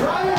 Right.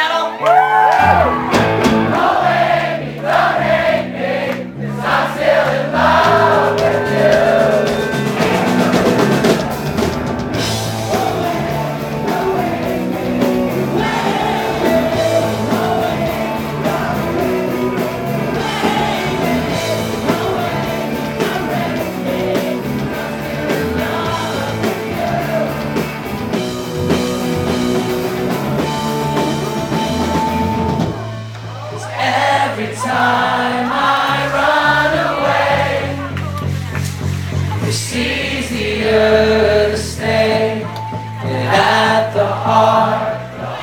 Seattle. Woo!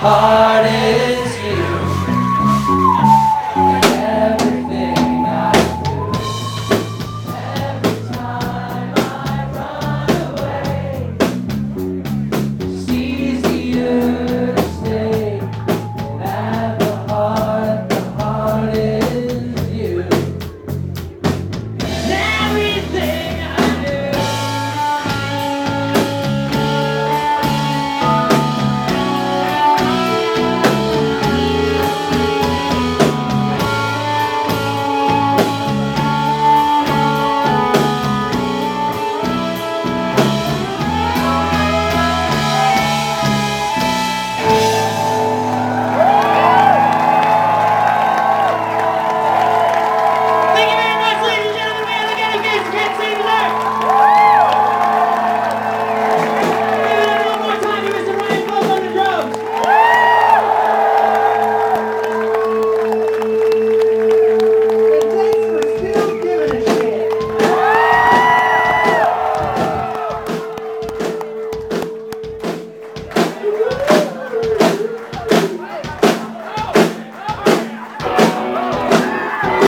아.